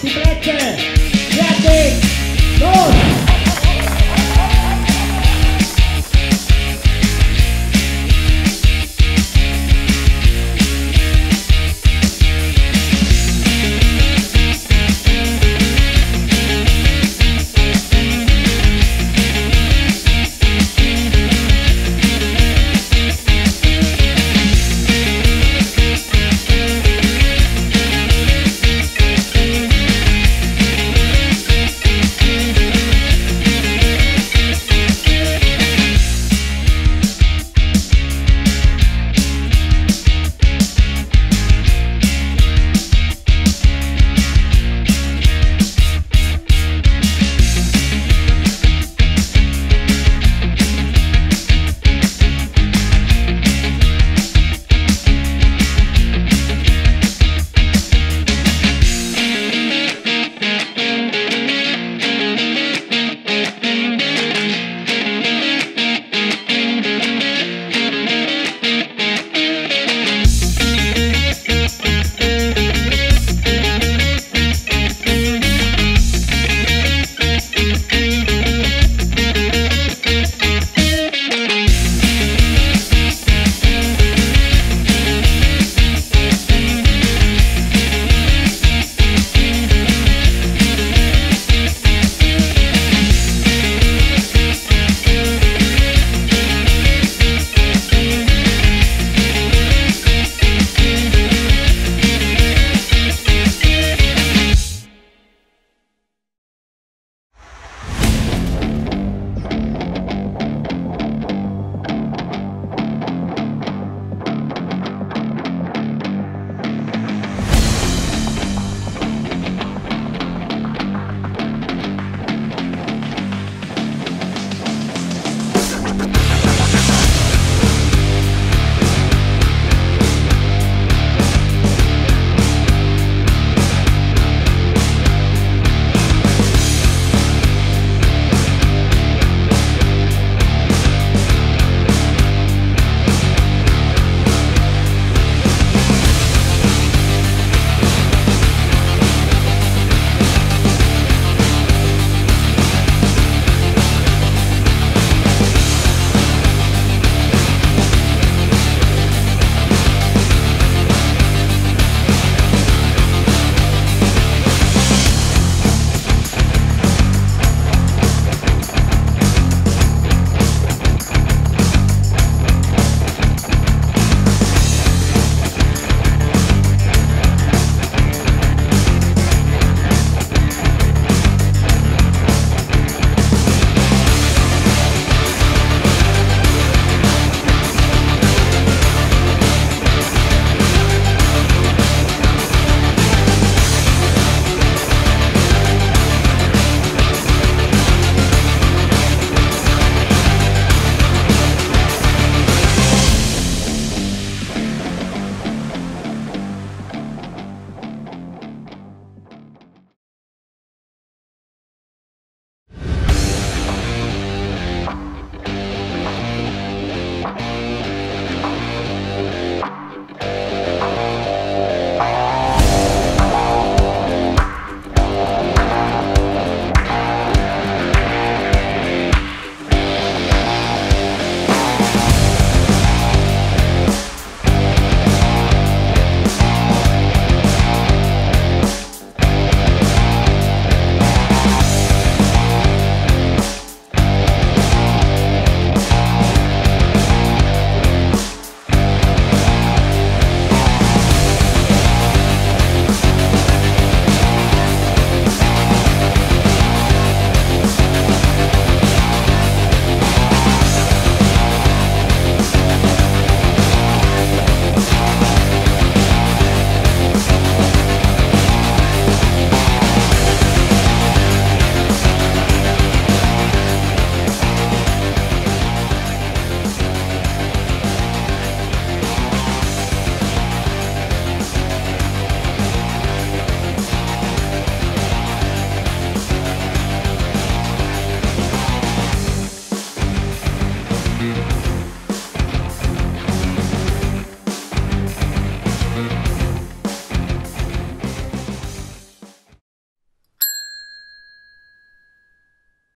di prettere, gratis, non!